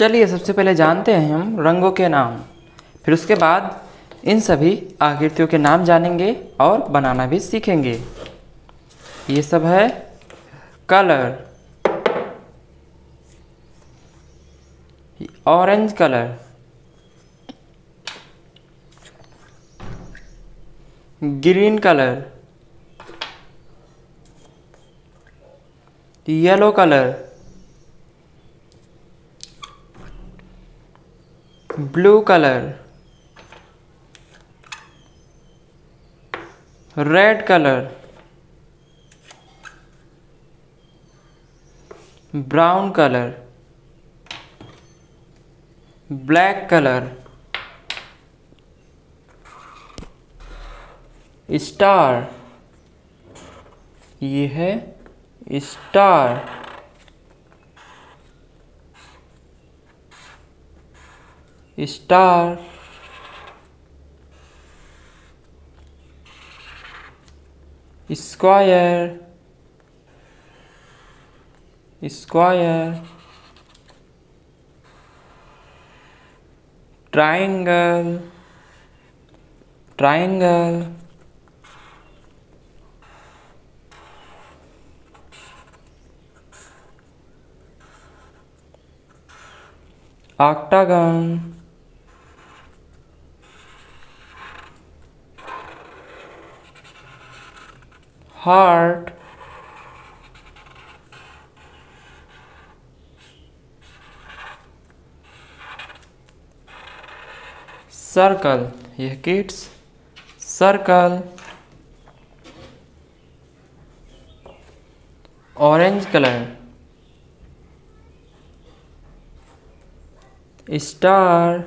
चलिए सबसे पहले जानते हैं हम रंगों के नाम। फिर उसके बाद इन सभी आकृतियों के नाम जानेंगे और बनाना भी सीखेंगे। ये सब है colour. Orange colour. Green colour. Yellow colour. Blue colour red colour brown colour black colour star ये है star. Star. Square. Square. Triangle triangle octagon heart. Circle यह kids circle orange colour star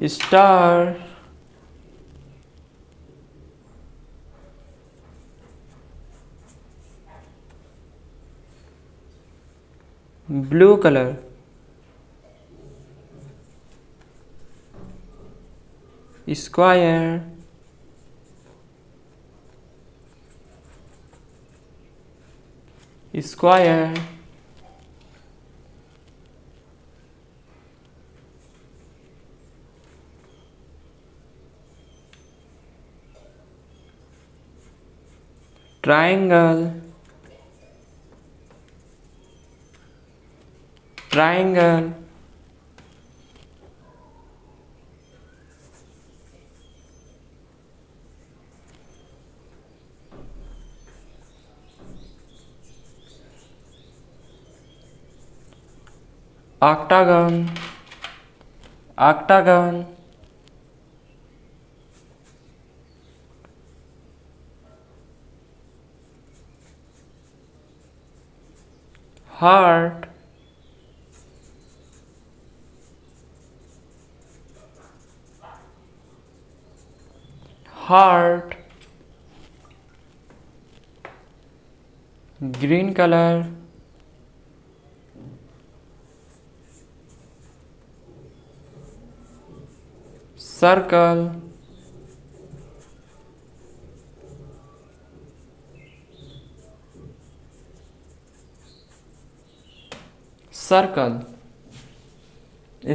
star blue colour square square triangle triangle octagon octagon heart heart green color circle circle.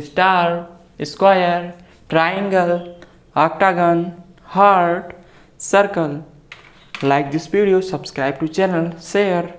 Star square triangle octagon heart circle. Like this video subscribe to channel share